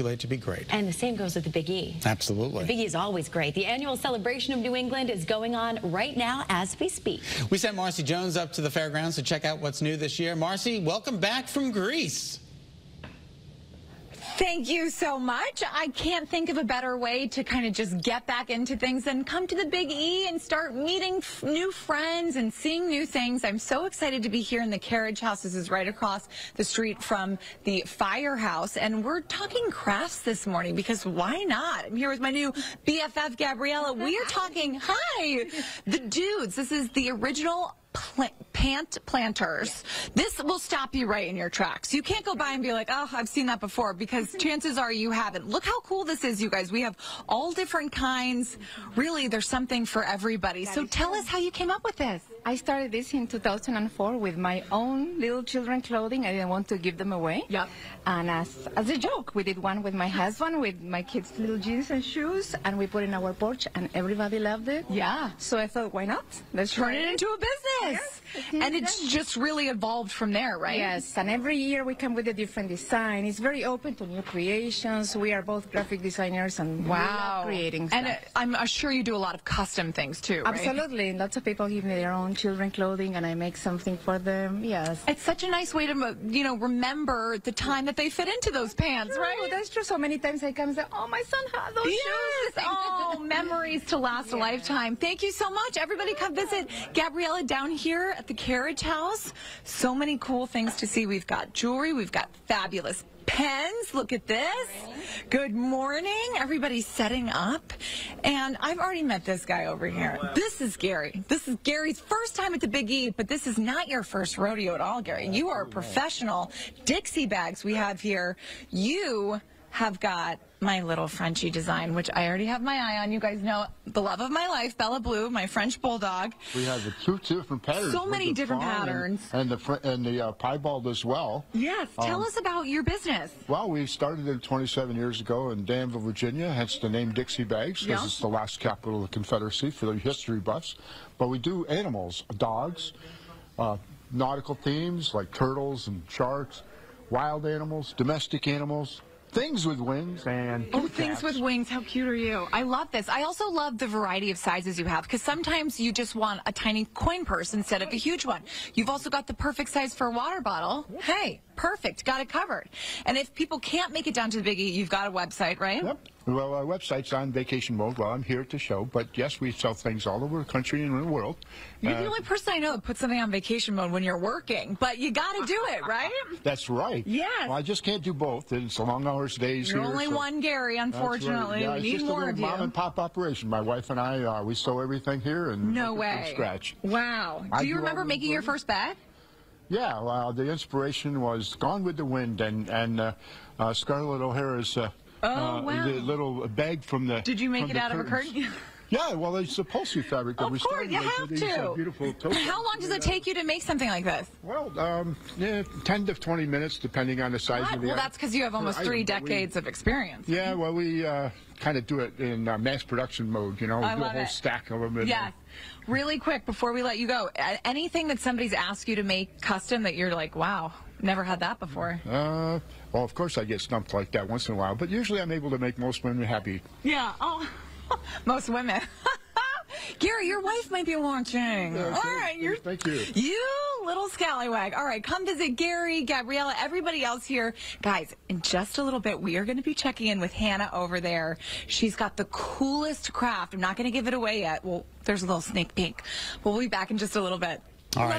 too late to be great. And the same goes with the Big E. Absolutely. The Big E is always great. The annual celebration of New England is going on right now as we speak. We sent Marcy Jones up to the fairgrounds to check out what's new this year. Marcy, welcome back from Greece. Thank you so much. I can't think of a better way to kind of just get back into things than come to the Big E and start meeting new friends and seeing new things. I'm so excited to be here in the Carriage House. This is right across the street from the Firehouse. And we're talking crafts this morning because why not? I'm here with my new BFF, Gabriella. We are talking, hi, the dudes. This is the original pant planters. This will stop you right in your tracks. You can't go by and be like, oh, I've seen that before because chances are you haven't. Look how cool this is, you guys. We have all different kinds. Really, there's something for everybody. So tell us how you came up with this. I started this in 2004 with my own little children clothing. I didn't want to give them away. Yep. And as, as a joke, we did one with my husband, with my kids' little jeans and shoes, and we put it in our porch, and everybody loved it. Yeah. So I thought, why not? Let's turn it into a business. Yes, and it's just really evolved from there, right? Yes. And every year we come with a different design. It's very open to new creations. We are both graphic designers and wow. creating stuff. And uh, I'm sure you do a lot of custom things too, right? Absolutely. Lots of people give me their own children clothing and I make something for them. Yes. It's such a nice way to, you know, remember the time that they fit into those pants, true, right? That's true. So many times I come and say, oh, my son had those yes. shoes. oh, memories to last yeah. a lifetime. Thank you so much. Everybody come visit Gabriella down here at the Carriage House. So many cool things to see. We've got jewelry. We've got fabulous pens. Look at this. Good morning. Everybody's setting up. And I've already met this guy over here. Oh, this is Gary. This is Gary's first time at the Big E, but this is not your first rodeo at all, Gary. You are a professional. Dixie bags we have here. You have got my little Frenchy design, which I already have my eye on. You guys know the love of my life, Bella Blue, my French bulldog. We have the two, different patterns. So many different patterns. And, and the and the uh, piebald as well. Yes. Tell um, us about your business. Well, we started it 27 years ago in Danville, Virginia, hence the name Dixie Bags, because it's the last capital of the Confederacy for the history buffs. But we do animals, dogs, uh, nautical themes like turtles and sharks, wild animals, domestic animals, Things with wings and oh, things with wings. How cute are you? I love this. I also love the variety of sizes you have because sometimes you just want a tiny coin purse instead of a huge one. You've also got the perfect size for a water bottle. Hey, perfect. Got it covered. And if people can't make it down to the Biggie, you've got a website, right? Yep. Well, our website's on vacation mode while I'm here to show, but yes, we sell things all over the country and the world. You're uh, the only person I know that puts something on vacation mode when you're working, but you got to do it, right? That's right. Yes. Well, I just can't do both. It's a long hours days You're here, only so one Gary, unfortunately. Right. Yeah, we need more of you. mom and pop operation. My wife and I, uh, we sew everything here and no way. from scratch. Wow. Do you remember making your first bag? Yeah, well, the inspiration was Gone with the Wind and, and uh, uh, Scarlett O'Hara's uh, oh, uh, wow. the little bag from the. Did you make it out curtains. of a curtain? Yeah, well, it's upholstery fabric that of we started you have to. Uh, beautiful How long does it take you to make something like this? Well, um, yeah, 10 to 20 minutes, depending on the size what? of the Well, that's because you have almost three item, decades we, of experience. Yeah, well, we uh, kind of do it in uh, mass production mode, you know, we I do a whole it. stack of them. Yes. Really quick, before we let you go, anything that somebody's asked you to make custom that you're like, wow, never had that before? Uh, well, of course I get stumped like that once in a while, but usually I'm able to make most women happy. Yeah, oh, most women. Gary, your wife might be watching. Yeah, All right, you're. Thank you. You little scallywag. All right, come visit Gary, Gabriella, everybody else here. Guys, in just a little bit, we are going to be checking in with Hannah over there. She's got the coolest craft. I'm not going to give it away yet. Well, there's a little sneak peek. We'll be back in just a little bit. All right.